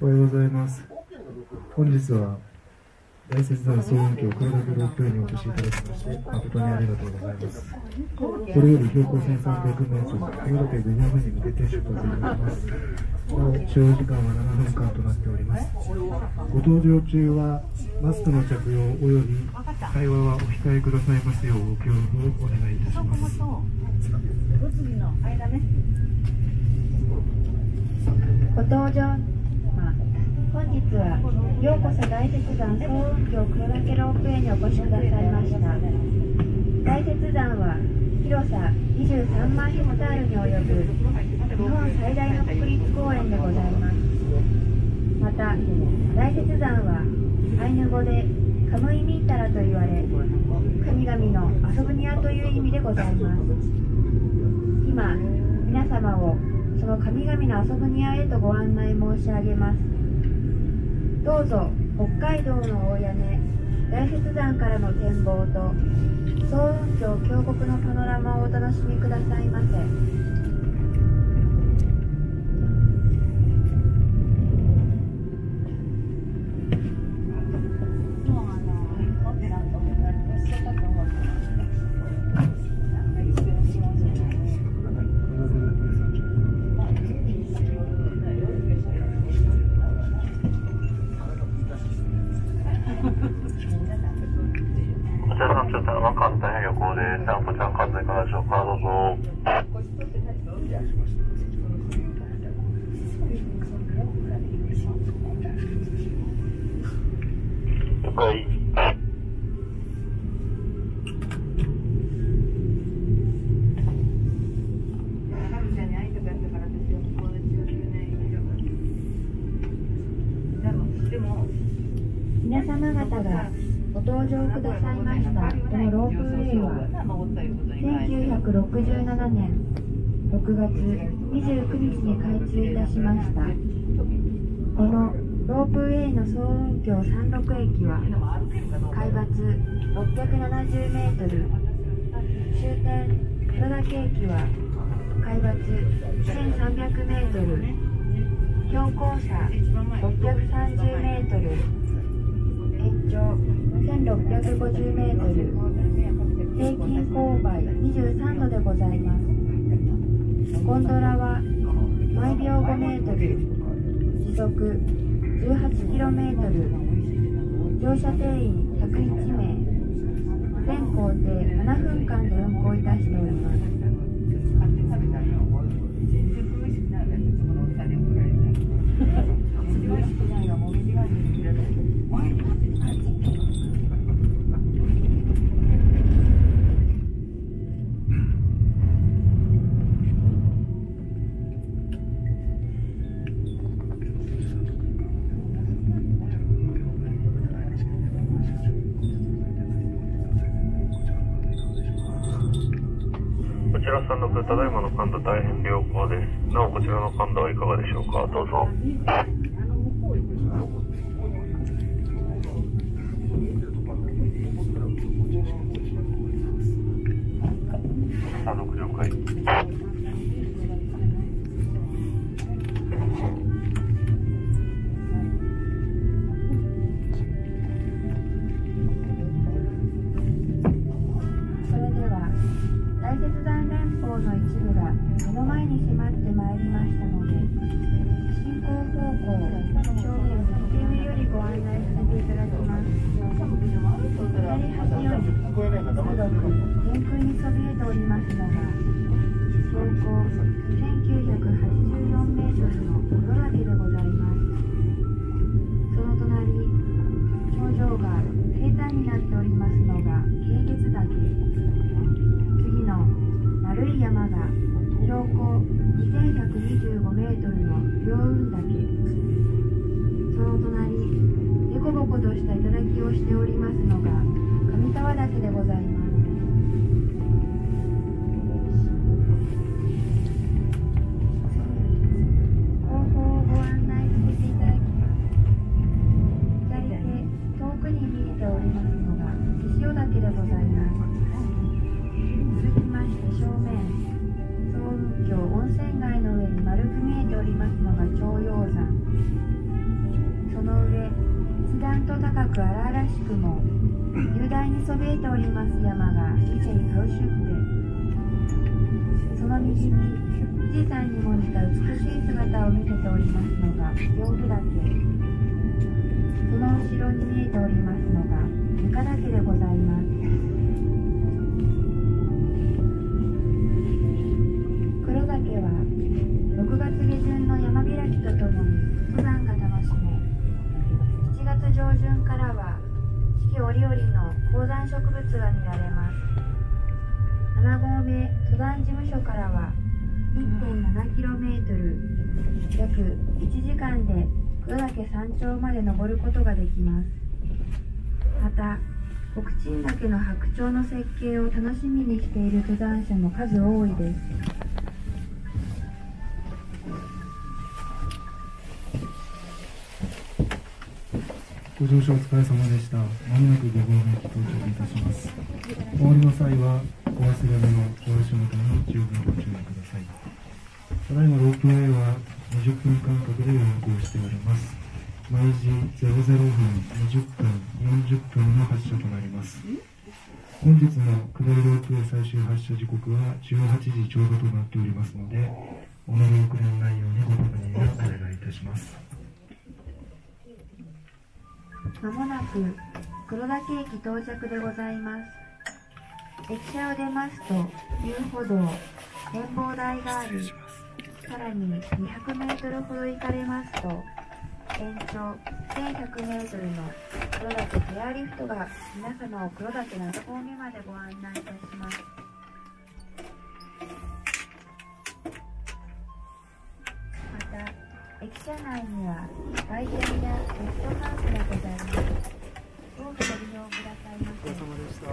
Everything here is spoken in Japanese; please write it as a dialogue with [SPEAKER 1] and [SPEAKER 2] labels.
[SPEAKER 1] おはようございます。本日は大雪山総運峡黒岳ロープウェイにお越しいただきまして誠にありがとうございます。これより標高1300メートル、黒岳5合目に向けて出発いたします。なお、使用時間は7分間となっております。ご搭乗中はマスクの着用及び会話はお控えくださいますようご協力をお願いいたします。
[SPEAKER 2] ご搭乗、本日はようこそ大雪山総運峡黒岳ロープウェイにお越しくださいました。大雪山は広さ23万ヘクタールに及ぶ日本最大の国立公園でございます。また大雪山はアイヌ語でカムイミンタラと言われ神々の遊ぶ庭という意味でございます。今皆様をその神々の遊ぶ庭へとご案内申し上げます。どうぞ北海道の大屋根大雪山からの展望と総雲峡峡谷のパノラマをお楽しみくださいませ。方がご搭乗くださいました。このロープウェイは1967年6月29日に開通いたしました。このロープウェイの総運峡山麓駅は海抜670メートル終点黒岳駅は海抜1300メートル標高差630メートル延長1650メートル平均勾配23度でございますゴンドラは毎秒5メートル時速18キロメートル乗車定員101
[SPEAKER 3] ちら三六ただいまの感度大変良好です。なおこちらの感度はいかがでしょうかどうぞ。山麓了解。
[SPEAKER 2] の一部が目の前に迫ってまいりましたので進行方向正面右上よりご案内させていただきます左端より黒く天空にそびえておりますのが標高1984メートルの黒岳でございますその隣頂上が平坦になっておりますのが軽月岳1425メートルの両雲岳。その隣凸凹とした頂をしておりますのが上川岳でございます。と高く荒々しくも雄大にそびえております山が伊勢カウシュッテその右に富士山にも似た美しい姿を見せておりますのが屏風岳その後ろに見えておりますのがぬか岳でございます。黒岳は6月下旬植物が見られます。7合目登山事務所からは 1.7km 約1時間で黒岳山頂まで登ることができます。また北鎮岳の白鳥の設計を楽しみにしている登山者も数多いです。
[SPEAKER 1] ご乗車お疲れ様でした。まもなく5合目に到着いたします。お降りの際は、お忘れ物、お足元に十分ご注意ください。ただいまロープウェイは20分間隔で運行しております。毎時00分、20分、40分の発車となります。本日の下りロープウェイ最終発車時刻は18時ちょうどとなっておりますので、お乗り遅れのないようにご確認をお願いいたします。
[SPEAKER 2] まもなく黒岳駅到着でございます。駅舎を出ますと遊歩道展望台がありさらに200メートルほど行かれますと全長1100メートルの黒岳ペアリフトが皆様を黒岳7合目までご案内いたします駅舎内には売店やネットハウスがございます。どうぞご利用くださいませ。お疲れ様
[SPEAKER 1] でした。